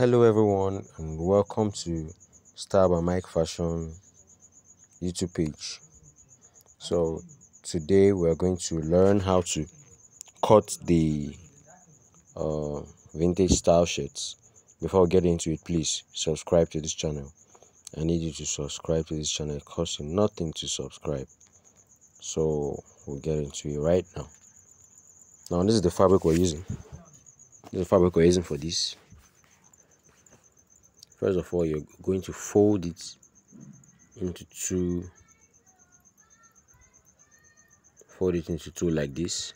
Hello, everyone, and welcome to Style by Myke Fashion YouTube page. So, today we are going to learn how to cut the uh, vintage style shirts. Before we get into it, please subscribe to this channel. I need you to subscribe to this channel. It costs you nothing to subscribe. So, we'll get into it right now. Now, this is the fabric we're using. This is the fabric we're using for this first of all you're going to fold it into two fold it into two like this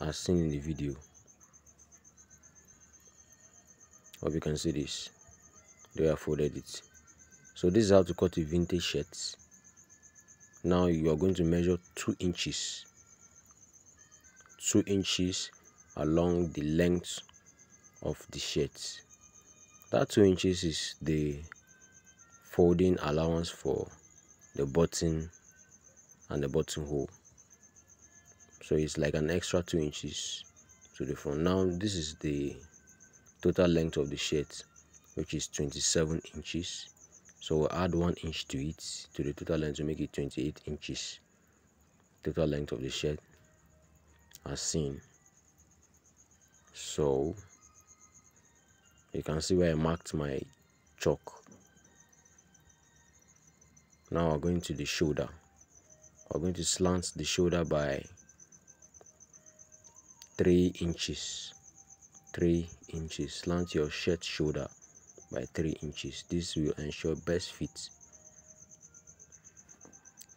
as seen in the video. Hope you can see this they I folded it. So this is how to cut a vintage shirt. Now you are going to measure two inches two inches along the length of the shirt that 2 inches is the folding allowance for the button and the buttonhole so it's like an extra 2 inches to the front. Now this is the total length of the shirt which is 27 inches. So we'll add 1 inch to it to the total length to make it 28 inches total length of the shirt as seen. So you can see where I marked my chalk. Now we're going to the shoulder. We're going to slant the shoulder by 3 inches. 3 inches. Slant your shirt shoulder by 3 inches. This will ensure best fit.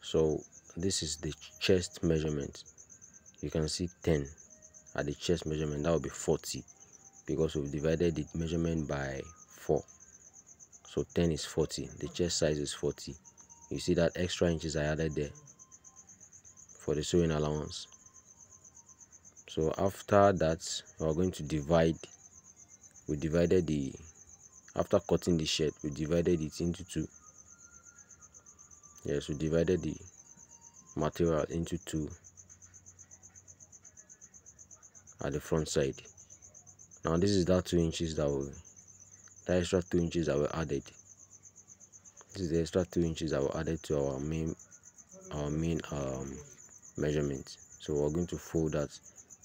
So this is the chest measurement. You can see 10 at the chest measurement that will be 40 because we've divided the measurement by 4 so 10 is 40 the chest size is 40 you see that extra inches I added there for the sewing allowance. So after that we are going to divide. We divided the after cutting the shirt we divided it into two. Yes we divided the material into two at the front side now this is that two inches that we that extra two inches that were added. This is the extra two inches that were added to our main our main um measurement. So we're going to fold that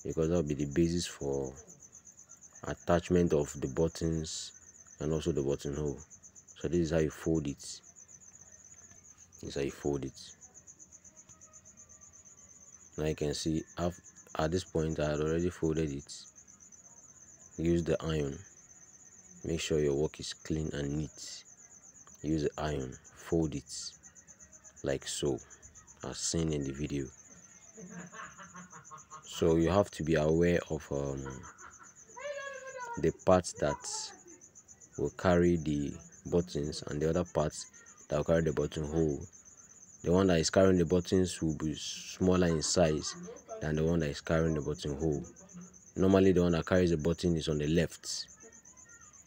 because that will be the basis for attachment of the buttons and also the buttonhole so this is how you fold it. This is how you fold it. Now you can see I've, at this point i had already folded it use the iron. Make sure your work is clean and neat. Use the iron. Fold it like so. As seen in the video. So you have to be aware of um, the parts that will carry the buttons and the other parts that will carry the buttonhole the one that is carrying the buttons will be smaller in size than the one that is carrying the buttonhole normally the one that carries the button is on the left.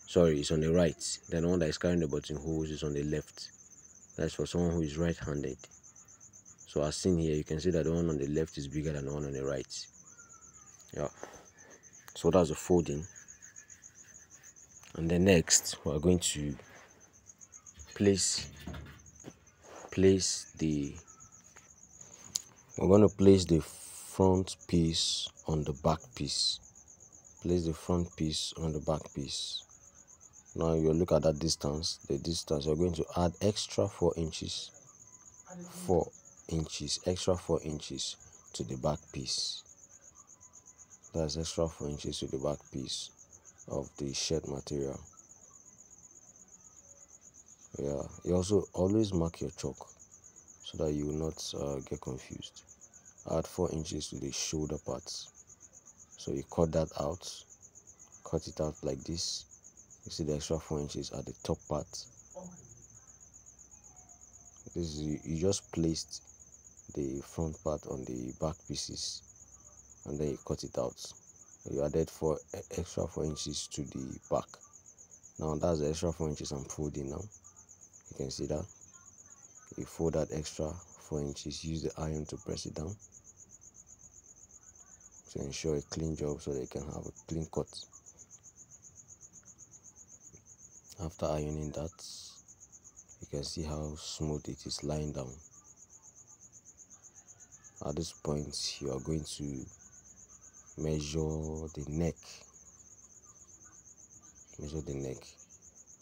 Sorry it's on the right. Then the one that is carrying the buttonhole is on the left. That's for someone who is right-handed. So as seen here you can see that the one on the left is bigger than the one on the right. Yeah. So that's the folding. And then next we're going to place place the we're going to place the front piece on the back piece. Place the front piece on the back piece. Now you look at that distance the distance you're going to add extra four inches four inches extra four inches to the back piece. That's extra four inches to the back piece of the shirt material. Yeah you also always mark your chalk so that you will not uh, get confused add four inches to the shoulder parts so you cut that out cut it out like this. You see the extra four inches at the top part. This is you just placed the front part on the back pieces and then you cut it out. You added four extra four inches to the back. Now that's the extra four inches i'm folding now. You can see that? You fold that extra four inches use the iron to press it down to ensure a clean job so they can have a clean cut. After ironing that you can see how smooth it is lying down. At this point you are going to measure the neck. Measure the neck.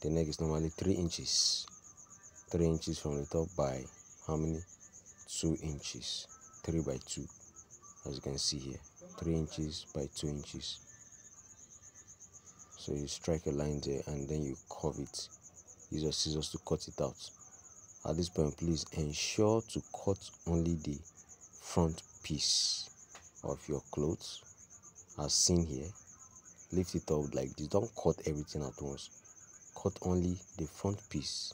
The neck is normally three inches. Three inches from the top by how many two inches three by two. As you can see here three inches by two inches. So you strike a line there and then you curve it. Use your scissors to cut it out. At this point please ensure to cut only the front piece of your clothes. As seen here lift it up like this. Don't cut everything at once. Cut only the front piece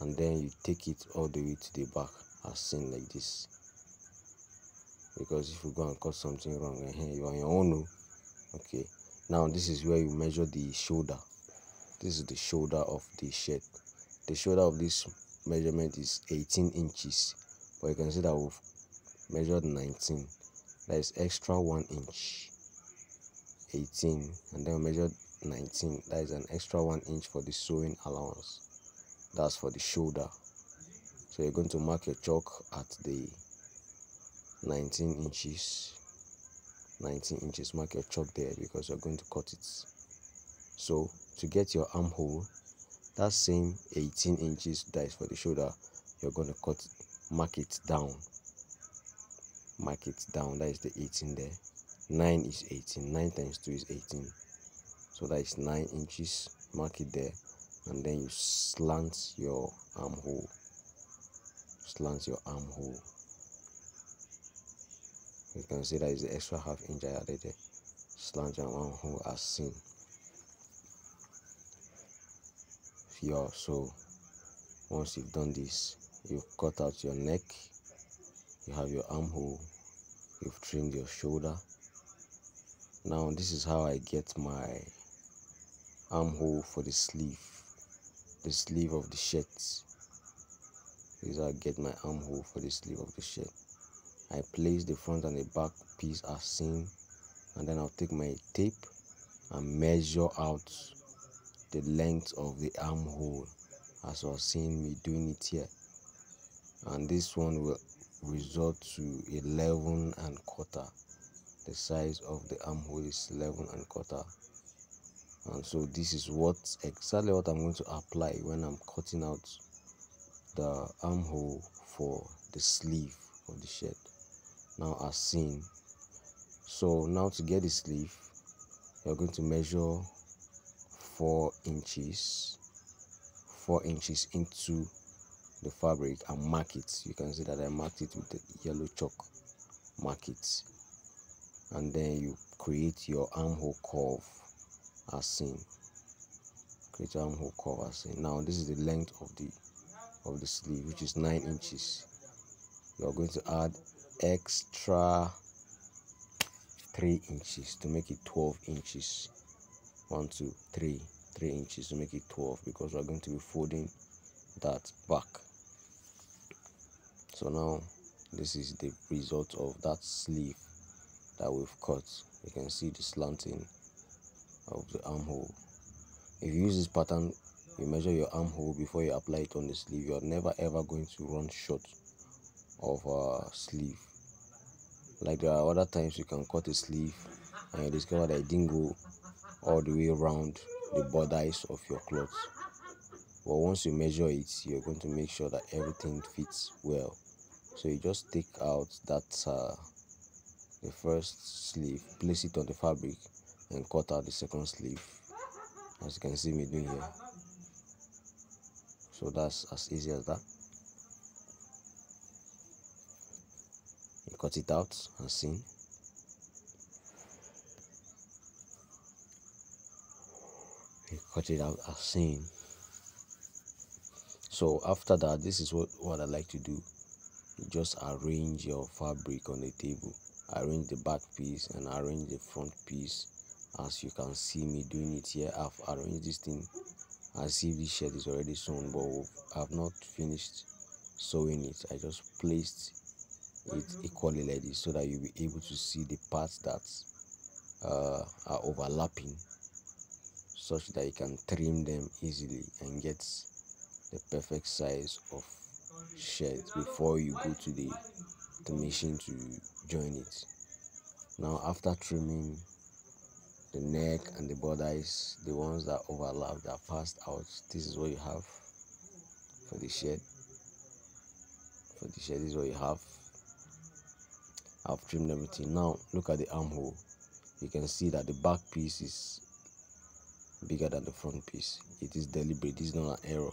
and then you take it all the way to the back as seen like this. Because if you go and cut something wrong uh, you are your own oh. okay. Now this is where you measure the shoulder. This is the shoulder of the shirt the shoulder of this measurement is 18 inches but you can see that we've measured 19 that is extra one inch. 18 and then we measured 19 that is an extra one inch for the sewing allowance. That's for the shoulder so you're going to mark your chalk at the 19 inches 19 inches. Mark your chalk there because you're going to cut it. So to get your armhole that same 18 inches that is for the shoulder you're going to cut mark it down. Mark it down. That is the 18 there. 9 is 18 9 times 2 is 18 so that is 9 inches. Mark it there. And then you slant your armhole slant your armhole you can see that is the extra half inch I added there slant your armhole as seen. Here so once you've done this you've cut out your neck you have your armhole you've trimmed your shoulder. Now this is how I get my armhole for the sleeve the sleeve of the shirt is how I get my armhole for the sleeve of the shirt. I place the front and the back piece as seen and then I'll take my tape and measure out the length of the armhole as you are seeing me doing it here. And this one will result to 11 and quarter. The size of the armhole is 11 and quarter. And so this is what exactly what i'm going to apply when i'm cutting out the armhole for the sleeve of the shirt. Now as seen. So now to get the sleeve you're going to measure four inches four inches into the fabric and mark it. You can see that i marked it with the yellow chalk mark it and then you create your armhole curve as seen. Create your armhole curve as seen. Now this is the length of the of the sleeve which is nine inches. You are going to add extra three inches to make it 12 inches. One two three three inches to make it 12 because we're going to be folding that back. So now this is the result of that sleeve that we've cut. You can see the slanting of the armhole. If you use this pattern you measure your armhole before you apply it on the sleeve. You're never ever going to run short of a sleeve. Like there are other times you can cut a sleeve and you discover that it didn't go all the way around the borders of your clothes. But once you measure it you're going to make sure that everything fits well. So you just take out that uh, the first sleeve place it on the fabric and cut out the second sleeve. As you can see me doing here so that's as easy as that. You cut it out as seen you cut it out as seen so after that this is what what i like to do. You just arrange your fabric on the table. Arrange the back piece and arrange the front piece. As you can see me doing it here i've arranged this thing as if this shirt is already sewn but i've not finished sewing it. I just placed it equally like this so that you'll be able to see the parts that uh, are overlapping such that you can trim them easily and get the perfect size of shirt before you go to the the machine to join it. Now after trimming the neck and the borders the ones that overlap that passed out. This is what you have for the shirt for the this is what you have. I've trimmed everything. Now look at the armhole. You can see that the back piece is bigger than the front piece. It is deliberate. This is not an error